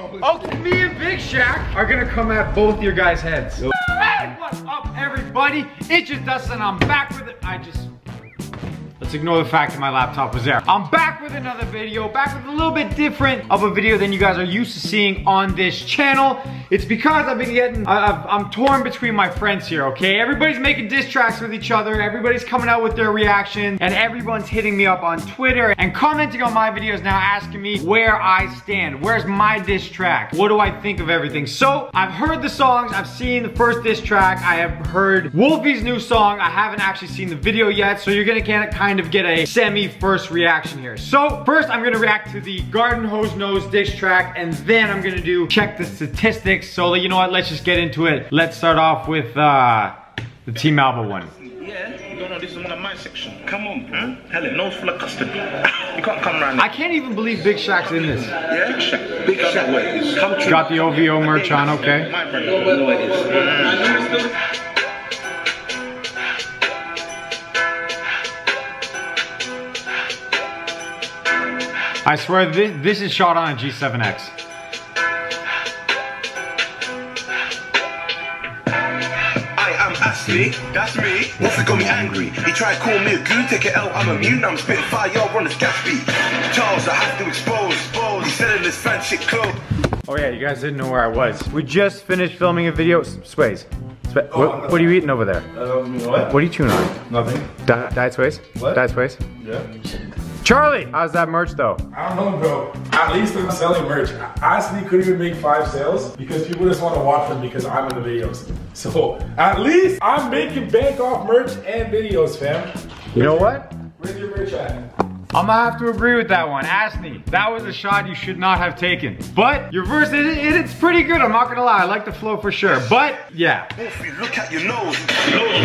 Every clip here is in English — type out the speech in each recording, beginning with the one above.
Oh, me and Big Shaq are gonna come at both your guys' heads. Hey, what's up, everybody? It's just Dustin. I'm back with it. I just. Let's ignore the fact that my laptop was there. I'm back with another video, back with a little bit different of a video than you guys are used to seeing on this channel. It's because I've been getting, I, am torn between my friends here, okay? Everybody's making diss tracks with each other, everybody's coming out with their reaction, and everyone's hitting me up on Twitter and commenting on my videos now asking me where I stand. Where's my diss track? What do I think of everything? So, I've heard the songs, I've seen the first diss track, I have heard Wolfie's new song, I haven't actually seen the video yet, so you're gonna get kind get a semi-first reaction here. So, first I'm gonna react to the Garden Hose Nose diss track, and then I'm gonna do check the statistics so you know what, let's just get into it. Let's start off with uh, the Team Albo one. Yeah, you don't know this is one of my section. Come on, huh? Helen, nose full of custard. you can't come around. I can't even believe Big Shaq's in this. Yeah, Big Shaq. Big Shaq. Way. Come. Got the OVO merch on, okay. My brother, you know it is. I swear this, this is shot on a G7X. Ashley, that's me. What's got me angry? He tried to call me a goon, take it out, I'm immune. I'm spitting fire, y'all run this gas beat. Charles, I have to expose, expose. He's selling this fan shit clothes. Oh yeah, you guys didn't know where I was. We just finished filming a video. Sways. Sways. Oh, what, what, are you eating over there? Um, what? What are you chewing on? Nothing. Di Diet Sways? What? Diet Sways? Yeah. Charlie, how's that merch though? I don't know, bro. At least I'm selling merch. I honestly couldn't even make five sales because people just want to watch them because I'm in the videos. So at least I'm making bank off merch and videos, fam. You know what? Where's your merch at? I'm gonna have to agree with that one. Asney, that was a shot you should not have taken. But your verse, it, it, it's pretty good. I'm not gonna lie. I like the flow for sure. But yeah. Look at your nose.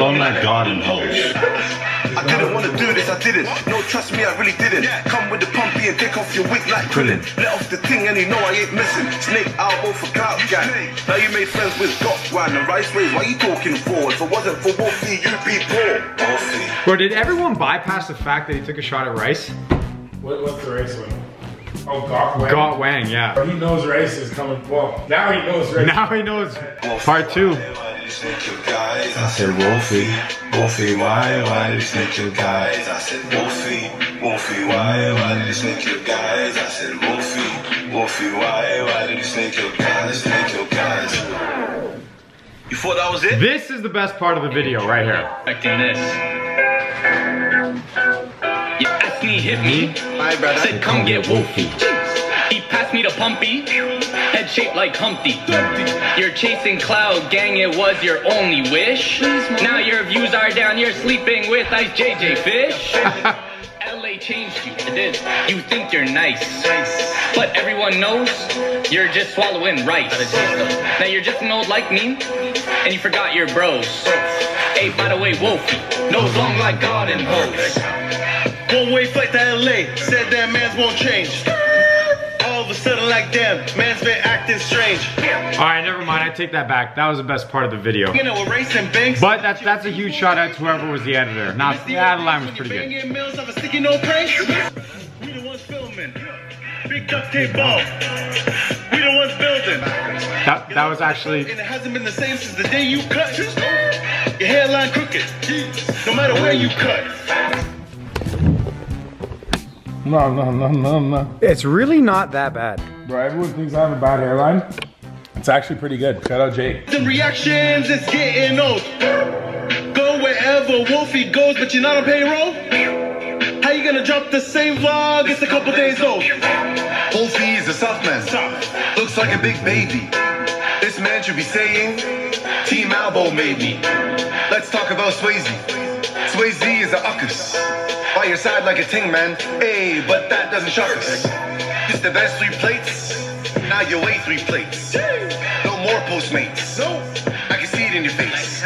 Long like garden hose. I didn't want to do this, I didn't. No, trust me, I really didn't. Come with the pumpy and take off your wig like Krillin. Let off the thing and you know I ain't missing. Snake elbow for clout gang. Now you made friends with Got One and Rice Ways. Why you talking for? If it wasn't for Wolfie, you'd be poor. Wolfie. Bro, did everyone bypass the fact that he took a shot at Rice? What, what's the race one? Oh, Gok Wang. Gok Wang, yeah. He knows race is coming. Well, now he knows race. Now he knows. Part two. I said, Wolfie, Wolfie, why, why did you snake your guys? I said, Wolfie, Wolfie, why, why did you snake your guys? I said, Wolfie, Wolfie, why, why did you snake your guys? Snake your guys. You thought that was it? This is the best part of the video right here. Expecting this. You asked me, hit me. Hi, brother. Said, come get Wolfie. He passed me the pumpy, head shaped like Humpty. You're chasing cloud, gang, it was your only wish. Now your views are down, you're sleeping with Ice JJ Fish. LA changed you, it did. You think you're nice, but everyone knows you're just swallowing rice. Now you're just an old like me, and you forgot your bros. Hey, by the way, Wolfie, nose long like garden hose. One way flight to LA, said that man's won't change. Damn, man's been acting strange. All right, never mind. I take that back. That was the best part of the video. You know, we're racing banks. But that's that's a huge shout out to whoever was the editor. Not that line was pretty good. Mills of a sticky no pranks. We the ones filming. Big duct tape ball. We the ones building. That that was actually. And it hasn't been the same since the day you cut. Your hairline crooked. No matter where you cut. No, no, no, no, no. It's really not that bad. Bro, everyone thinks I have a bad hairline. It's actually pretty good. Shout out Jake. The reactions, is getting old. Go wherever Wolfie goes, but you're not on payroll? How you gonna drop the same vlog? It's a couple days old. Wolfie is a soft man. Looks like a big baby. This man should be saying, Team Albo made me. Let's talk about Swayze. Swayze is a uckus. By your side like a ting man. Hey, but that doesn't shock us. It's the best three plates. Now you weigh three plates. No more Postmates. No. I can see it in your face.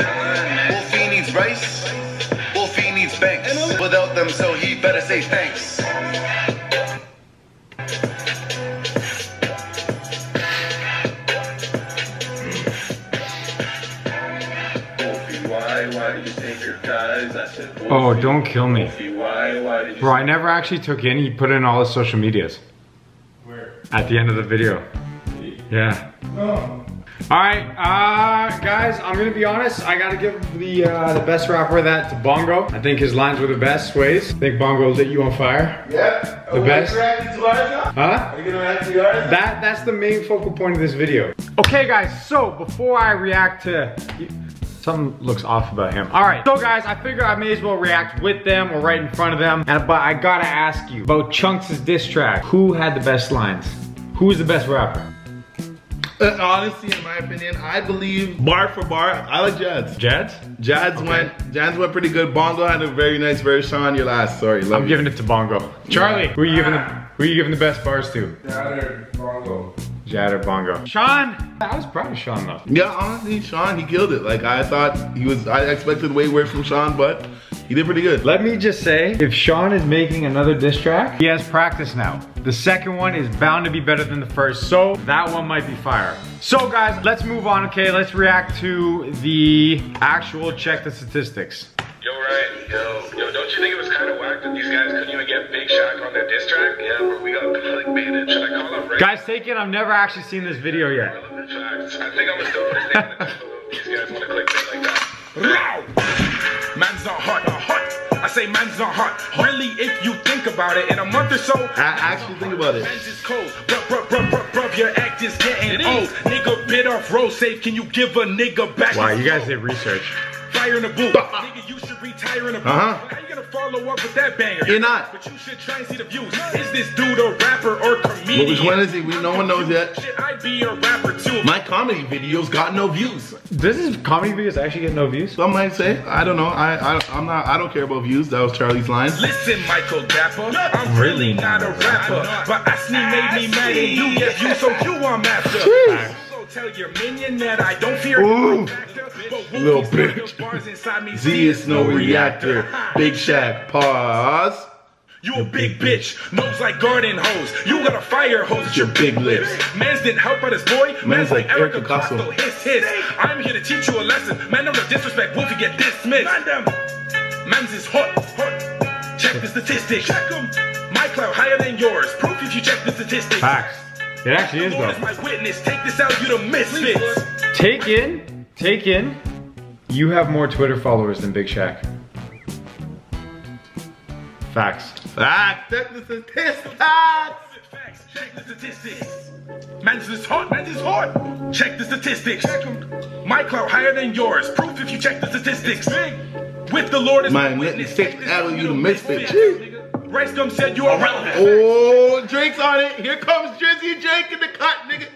Wolfie needs rice. Wolfie needs banks. Without them, so he better say thanks. Oh, don't kill me. Bro, I never actually took any, he put in all his social medias. At the end of the video. Yeah. All right, uh, guys, I'm gonna be honest. I gotta give the uh, the best rapper of that to Bongo. I think his lines were the best. Sways. I think Bongo lit you on fire. Yeah. The best. Huh? Huh? Are you gonna react to yours? That that's the main focal point of this video. Okay, guys. So before I react to. Something looks off about him. All right, so guys, I figure I may as well react with them or right in front of them. And but I gotta ask you about Chunks' diss track. Who had the best lines? Who is the best rapper? Uh, honestly, in my opinion, I believe bar for bar, I like Jads. Jads? Jads went, Jads went pretty good. Bongo had a very nice verse on your last. Sorry, love I'm you. giving it to Bongo. Charlie, who are you giving the who are you giving the best bars to? Better, Bongo. Jad or Bongo? Sean! I was proud of Sean though. Yeah, honestly, Sean, he killed it. Like I thought he was. I expected way worse from Sean, but he did pretty good. Let me just say, if Sean is making another diss track, he has practice now. The second one is bound to be better than the first, so that one might be fire. So guys, let's move on, okay? Let's react to the actual check the statistics. Yo, Ryan, yo, yo, don't you think it was kind of whack that these guys couldn't even get Big Shaq on their diss track? Yeah, bro, we got clickbaited. Should I call up Ray? Guys, take it, I've never actually seen this video yet. I think I'm gonna still put his name in the. These guys want to clickbait like that. Man's not hot, not hot. I say man's not hot. Really, if you think about it, in a month or so, I actually think about it. man's is cold. Bruh, bruh, bruh, bruh, bruh, your act is getting old. Nigga bit off roll safe. Can you give a nigga back? Wow, you guys did research. Fire in the booth. Nigga, you should retire in. Uh-huh. How you gonna follow up with that banger? You're not. But you should try and see the views. Is this dude a rapper or comedian? But which one is he? We no one knows yet. Should I be a rapper too? My comedy videos got no views. This is comedy videos actually get no views? Some might say. I don't know. I, I I'm not. I don't care about views. That was Charlie's line. Listen, Michael Dapaah, I'm really not a rapper, but Asni made me mad and you get you, so you I'm after. So tell your minion that I don't fear Ooh. you, factor, but Wolfie's Little bitch. the bars inside me. Z is no reactor. Big Shaq. Pause. You a big bitch, nose like garden hose. You got a fire hose at Your big lips. Man's didn't help out his boy. Man's, like like Eric Eric Acosta. Acosta. Hiss, hiss. I'm here to teach you a lesson. Man, don't disrespect. Wolfie get dismissed. Man, them. Man's is hot, hot. Check the statistics. Check 'em. My cloud higher than yours. Proof if you check the statistics. Facts. It actually is though. witness. Take this out, you the misfits. Take in, take in, you have more Twitter followers than Big Shaq. Facts. Facts. Check the statistics. Facts. Check the statistics. Man's is hot. Man's is hot. Check the statistics. Check 'em. My cloud higher than yours. Proof if you check the statistics. With the Lord is my, My witness. witness, take this out, out, you you the the misfit. Misfits. Rice Gum said you are relevant. Oh, Drake's on it. Here comes Drizzy and Drake in the cut, nigga.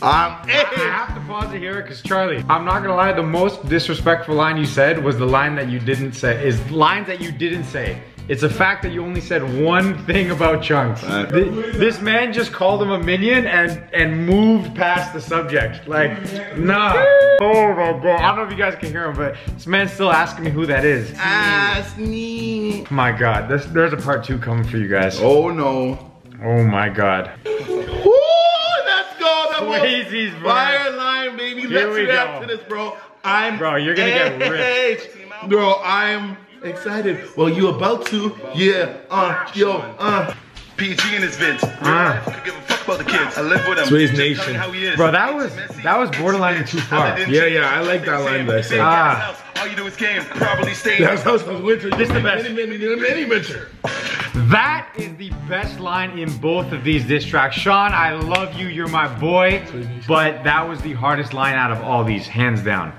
I'm I have to pause it here because Charlie, I'm not gonna lie, the most disrespectful line you said was the line that you didn't say, is lines that you didn't say. It's a fact that you only said one thing about Chunks. Right. Th- This man just called him a minion and and moved past the subject. Like, nah. Oh my god. I don't know if you guys can hear him, but this man's still asking me who that is. Asni. My god, this, there's a part two coming for you guys. Oh no. Oh my god. Woo, let's go. That was Swayze's bro. fire line, baby. Here let's we react to this, bro. I'm Bro, you're gonna get ripped. Bro, I'm excited. Well, you about to? Yeah. Uh, yo, uh. PG in his vids. Ah. I could give a fuck about the kids. I live with him. Sway's Just tell me Nation. how he is. Bro, that was that was borderline too far. Yeah, yeah, I like that line that I said. Ah. All you do is game. Probably stay. That's how was winter. This the best. Many winter. That is the best line in both of these diss tracks. Sean, I love you, you're my boy, but that was the hardest line out of all these, hands down.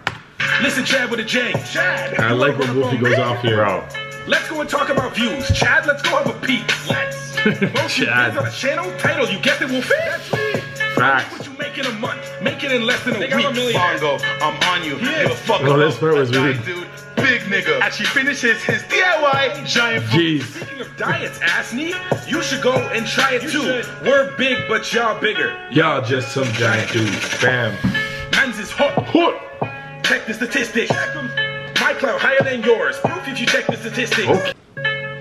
Listen, Chad with a J. Chad. I like wanna when Wolfie goes off here. Bro, Let's go and talk about views. Chad, let's go have a peek. Let's. Most views Chad. on a channel title, you guessed it, Wolfie. That's me. Facts. What you make in a month? Make it in less than a Think I'm a week. millionaire. Bongo, I'm on you. Yeah. You a fuck Oh, this part was That weird. guy, dude. Big nigga. As Actually finishes his DIY giant food. Jeez. Speaking of diets, Asney, you should go and try it too. We're big, but y'all bigger. Y'all just some giant dudes. Bam. Man's is hot. Hot. Check the statistics. My cloud higher than yours. Proof if you check the statistics. Okay.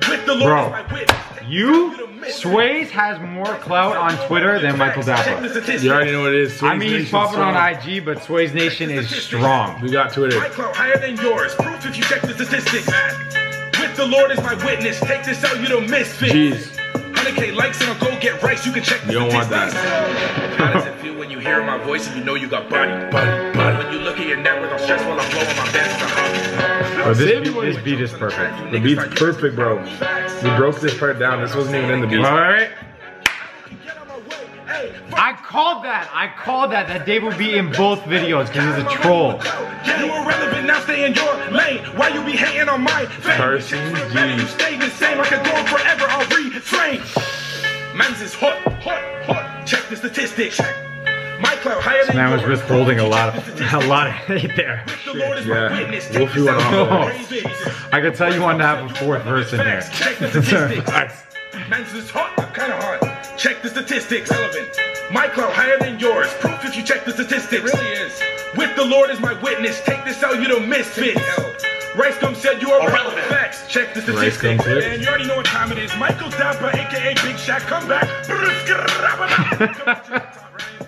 With the Lord Bro, my witness. you, Sways has more clout on Twitter than Michael Check Dapaah. You already know what it is. I Sway's mean, he's Nation popping on. IG, but Sways Nation is strong. We got Twitter. My clout higher than yours. Proof if you check the statistics. With the Lord as my witness. Take this out, you don't misfit. Jeez. 100k likes and I'll go get rice. You can check the You don't want statistics. How does it feel when you hear my voice and you know you got body? Body, body. When you look at your net worth, I'm while I'm blowing my best. Oh, this, beat, this beat is perfect. The beat's perfect, bro. We broke this part down. This wasn't even in the beat. All right. I called that. I called that. That Dave would be in both videos because he's a troll. You irrelevant, now stay in your lane. Why you be hating on my fame? Carson You G. stay the same, I could go on forever, I'll refrain. Mans is hot, hot, hot. Check the statistics. My cloud higher than Man was withholding a lot of a lot of hate there. The Lord is my Yeah. Wolfie went off. Oh. I could tell you wanted to have a fourth verse in there. Check the statistics. Mans is hot, I'm kinda hot. Check the statistics. Relevant. My cloud higher than yours. Proof if you check the statistics. It really is. With the Lord as my witness. Take this out, you don't misfit. Rice Gum said you are relevant. Facts. Check the statistics. clip. And you already know what time it is. Michael Dapaah, aka Big Shaq, come back.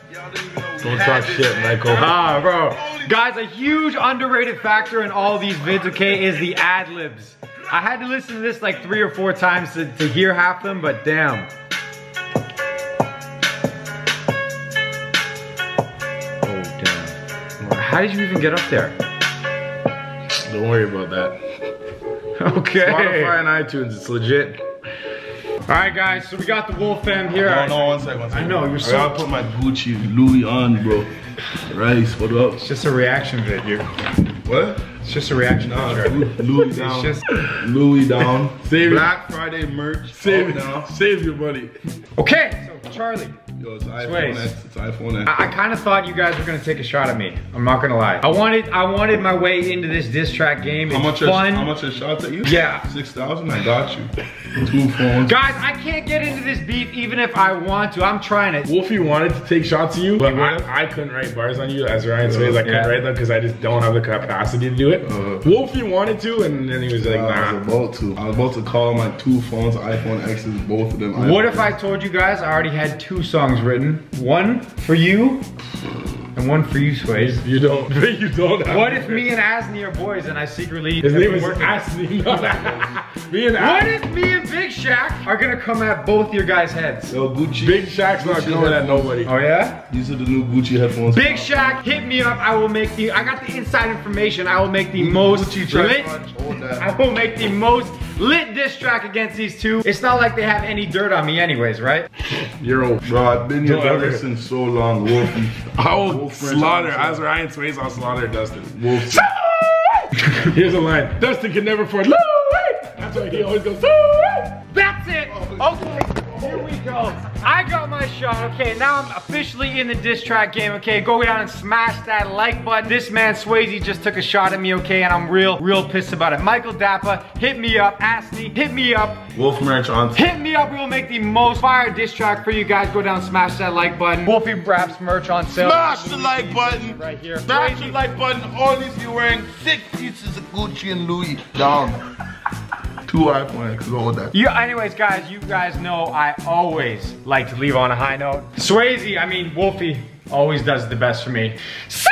Don't talk shit, Michael. Ah, bro. Guys, a huge underrated factor in all these vids, okay, is the ad libs. I had to listen to this like three or four times to, to hear half them, but damn. Oh, damn. How did you even get up there? Don't worry about that. Okay. Spotify and iTunes, it's legit. All right, guys, so we got the Wolf Fam here. No, no, one second, one second. I know, you're I so- gotta put my Gucci Louis on, bro. Rice, what up? It's just a reaction video. What? It's just a reaction. Louis down. just- Louis down. Save. Black Friday merch. Save, oh, out now. save your money. Okay, so Charlie, Yo, it's iPhone Sways. X. It's iPhone X. I, I kind of thought you guys were gonna take a shot at me. I'm not gonna lie. I wanted, I wanted my way into this diss track game. It's how much? Are, fun. how much are shots at you? Yeah. Six thousand. I got you. Two phones. Guys, I can't get into this beef even if I want to. I'm trying it. Wolfie wanted to take shots at you, but? I, I couldn't write bars on you as Ryan Sways. I couldn't Yeah. write them because I just don't have the capacity to do it. Uh-huh. Wolfie wanted to, and then he was like, nah. I was about to. I was about to call my two phones, iPhone X's, both of them. What iPhone if I told you guys I already had two songs written? One for you, and one for you, Sways. You don't. You don't. Have What if me and Asney are boys and I secretly His have name been is working- Ashley. me and What Ashley. if me and Big Shaq are gonna come at both your guys' heads? Yo, Gucci. Big Shaq's not Gucci going at nobody. Oh yeah? These are the new Gucci headphones. Big Shaq, hit me up. I will make the. I got the inside information. I will make the most Gucci lit. tripod. Hold that. I will make the most lit diss track against these two. It's not like they have any dirt on me, anyways, right? You're old. Bro, I've been your Don't brother ever- since so long, Wolfie. I will Wolf slaughter, as Ryan Sways, I'll slaughter Dustin. Wolfie. Here's a line. Dustin can never afford Louis. That's why he always goes Louis. That's it. Oh, okay, here we go. I got my shot. Okay, now I'm officially in the diss track game. Okay, go down and smash that like button. This man Swayze just took a shot at me. Okay, and I'm real, real pissed about it. Michael Dapaah, hit me up. Asney, hit me up. Wolf merch on. Hit me up. We will make the most fire diss track for you guys. Go down, smash that like button. Wolfie Raps merch on sale. Smash the like button. Right here. Smash Swayze. the like button. All these you're wearing six pieces of Gucci and Louis down. Two iPhone X. Go with that. Yeah, anyways, guys, you guys know I always like to leave on a high note. Swayze, I mean, Wolfie, always does the best for me. So